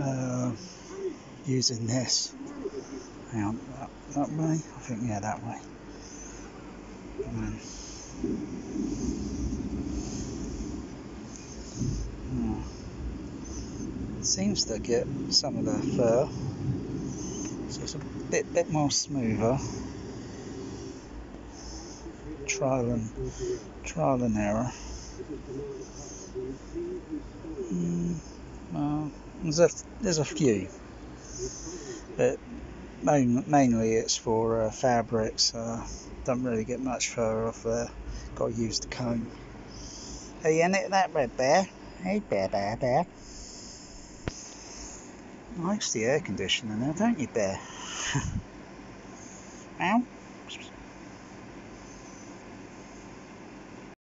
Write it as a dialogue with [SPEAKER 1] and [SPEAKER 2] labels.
[SPEAKER 1] uh, using this. Hang on, that, that way? I think, yeah, that way. And then, oh. Seems to get some of the fur, so it's a bit bit more smoother. Trial and trial and error. There's a there's a few, but main, mainly it's for uh, fabrics. Uh, don't really get much fur off there. Got to use the comb. Hey, in it that red bear? Hey, bear, bear, bear. Likes the air conditioner now, don't you, bear? Ow.